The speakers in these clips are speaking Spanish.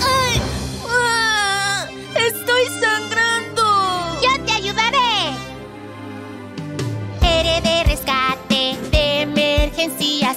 ¡Ay! ¡Ah! ¡Estoy sangrando! ¡Yo te ayudaré! Eres de rescate, de emergencias.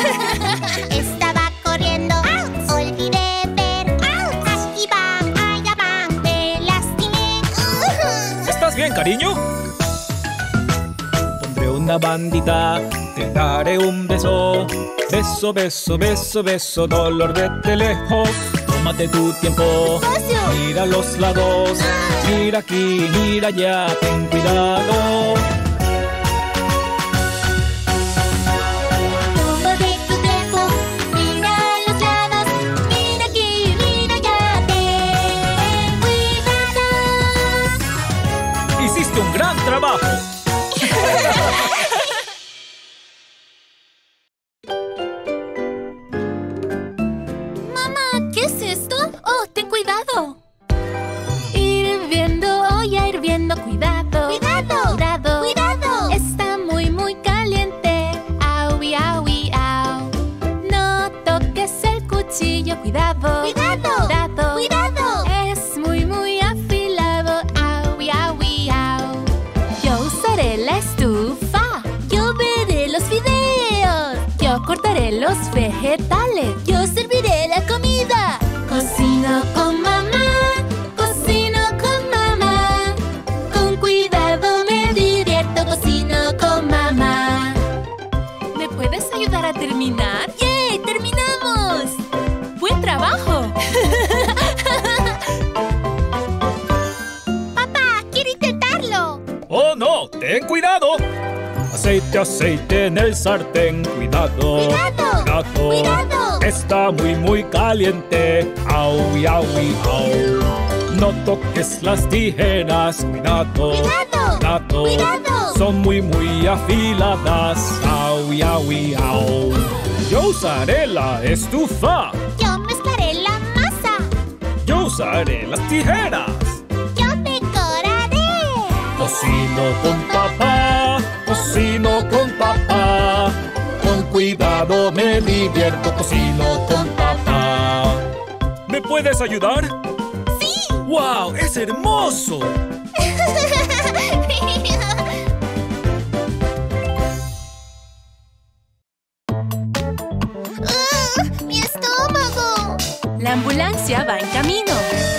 Estaba corriendo. Olvidé ver. ¡Auch! Aquí va, lastimé. ¿Estás bien, cariño? Pondré una bandita. Te daré un beso. Beso, beso, beso, beso. Dolor de lejos. Tómate tu tiempo. Mira los lados. Ah. Mira aquí, mira allá. Ten cuidado. ¡Cuidado! ¡Cuidado! Aceite, aceite en el sartén, cuidado. Cuidado. Cuidado. Está muy, muy caliente. Aui, au, au. No toques las tijeras, cuidado. Cuidado. Cuidado. Son muy, muy afiladas. Aui, au, au. Yo usaré la estufa. Yo mezclaré la masa. Yo usaré las tijeras. Yo decoraré. Cocino con papá cocino con papá. Con cuidado me divierto, cocino con papá. ¿Me puedes ayudar? ¡Sí! ¡Wow! ¡Es hermoso! ¡Ah! ¡Mi estómago! La ambulancia va en camino.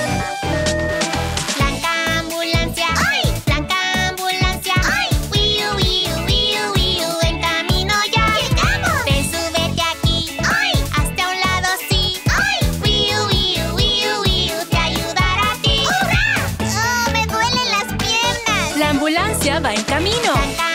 ambulancia va en camino.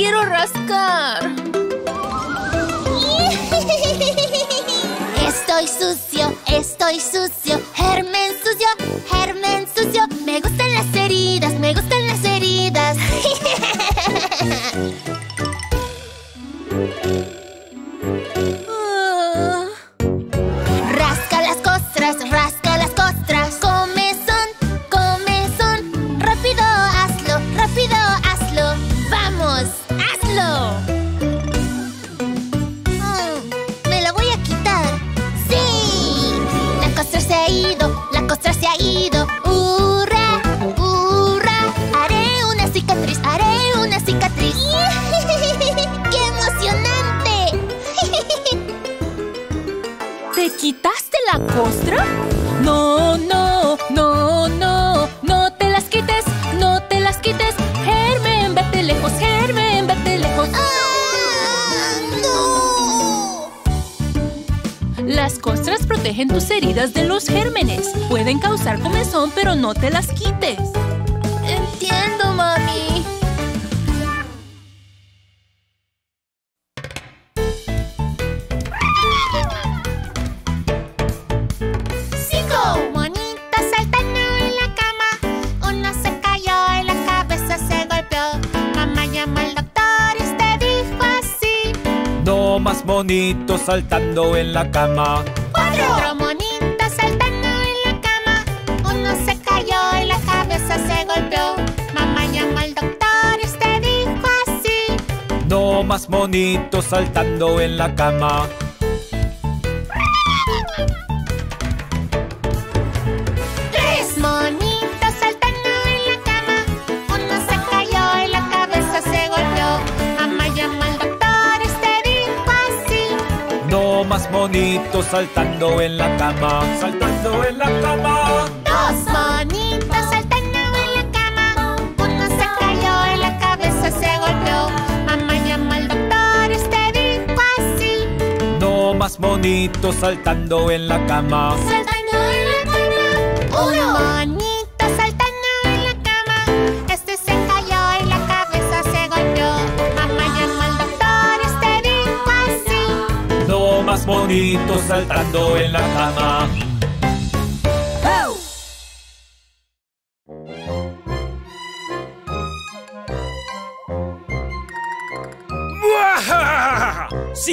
Quiero rascar. Estoy sucio, estoy sucio, germen sucio, germen sucio. Me gustan las heridas, me gustan las heridas. Protegen tus heridas de los gérmenes. Pueden causar comezón, pero no te las quites. Entiendo, mami. Cinco monitos saltando en la cama. Más monitos saltando en la cama. Tres monitos saltando en la cama. Uno se cayó y la cabeza se golpeó. Mamá llamó al doctor este dijo así. No más monitos saltando en la cama. Saltando en la cama. Dos monitos más monitos saltando en la cama. Saltando en la cama. Un monito saltando en la cama. Este se cayó y la cabeza se golpeó. Mamá llamó al doctor y este dijo así. No más monitos saltando en la cama.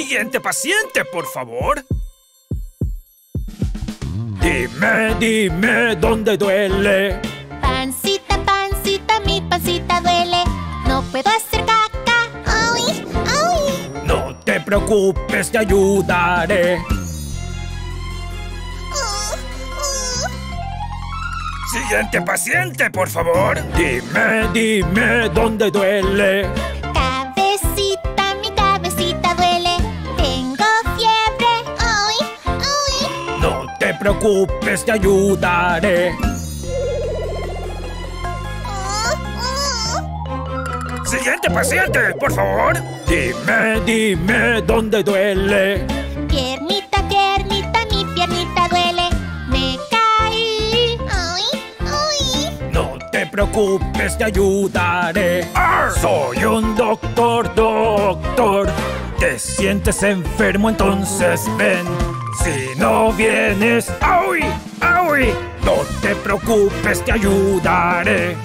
Siguiente paciente, por favor. Dime, dime dónde duele. Pancita, pancita, mi pancita duele. No puedo hacer caca. ¡Ay! ¡Ay! No te preocupes, te ayudaré. Siguiente paciente, por favor. Dime, dime dónde duele. Preocupes, te ayudaré. Uh, uh. Siguiente paciente, por favor. Dime, dime dónde duele. Piernita, piernita, mi piernita duele. Me caí. ¡Ay! ¡Ay! No te preocupes, te ayudaré. Soy un doctor, doctor. Te sientes enfermo, entonces ven. Si no vienes, ¡ay! ¡ay! No te preocupes, te ayudaré.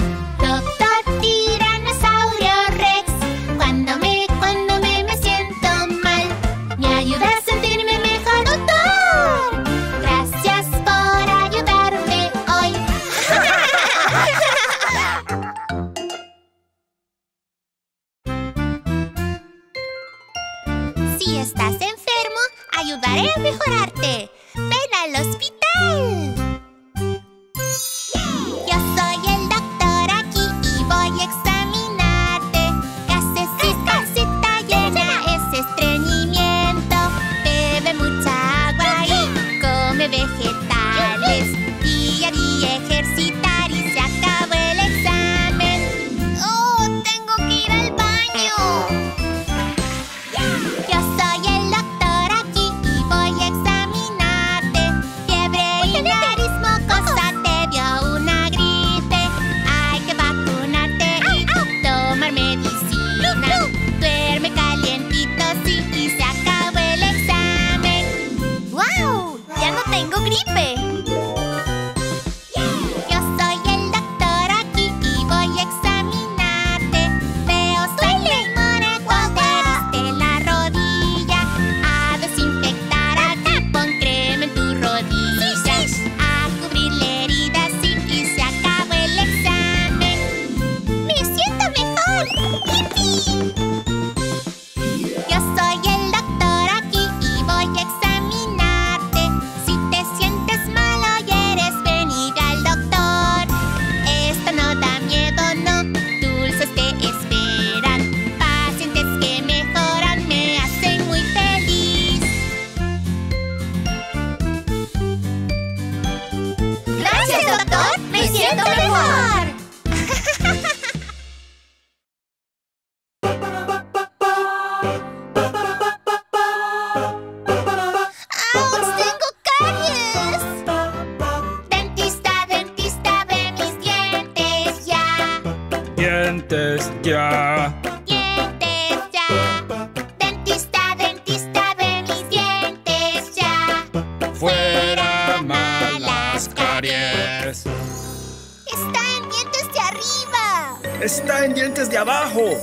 está en dientes de abajo.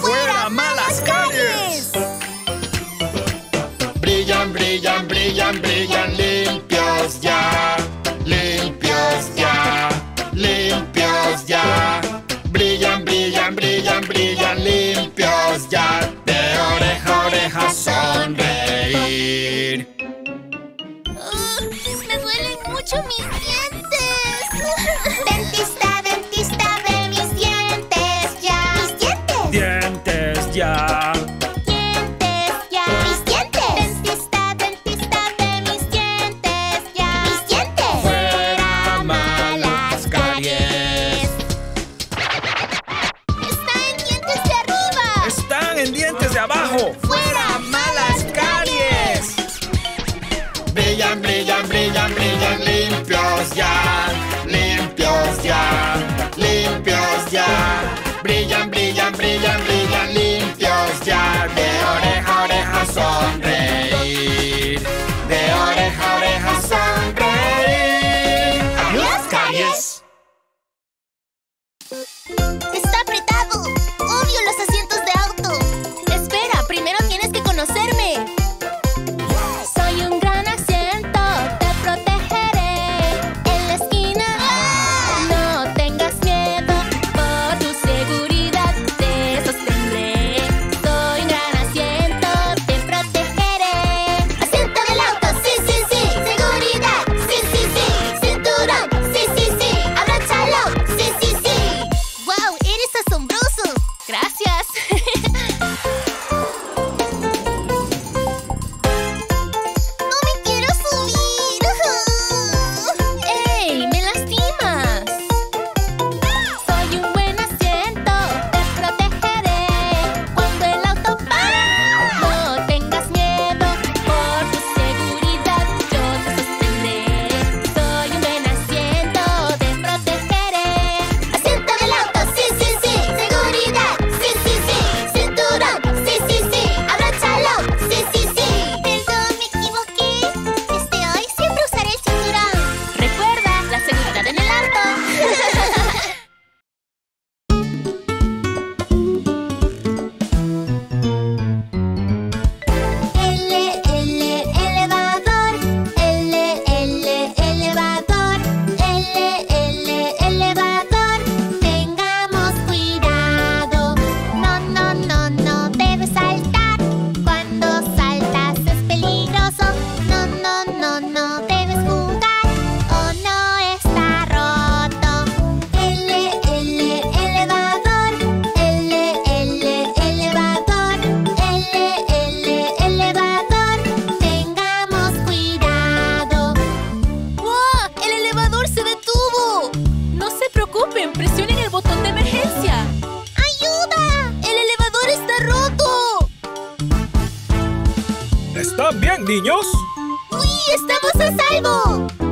¡Fuera malas calles! Brillan, brillan, brillan, brillan, limpios ya. Limpios ya, limpios ya. Brillan, brillan, brillan, brillan, limpios ya. De oreja a oreja sonreír. Uh, me duelen mucho mis dientes. song. ¿Están bien, niños? ¡uy ¡Estamos a salvo!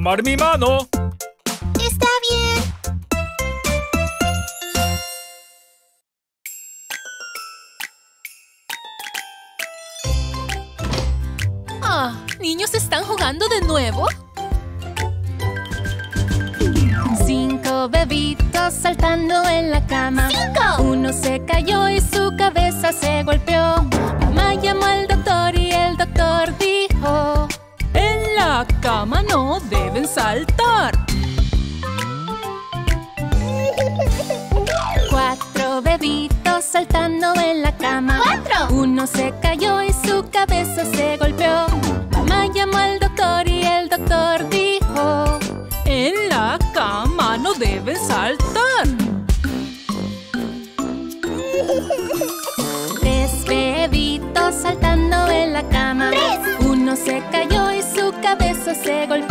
Tomar mi mano? Está bien. Ah, ¿niños están jugando de nuevo? Cinco bebitos saltando en la cama. ¡Cinco! Uno se cayó y su cabeza se golpeó. Cama no deben saltar. Cuatro bebitos saltando en la cama. ¡Cuatro! Uno se cayó y su cabeza se golpeó. Mamá llamó al doctor y el doctor dijo: En la cama no deben saltar. Tres bebitos saltando en la cama. Tres. Uno se cayó cabeza se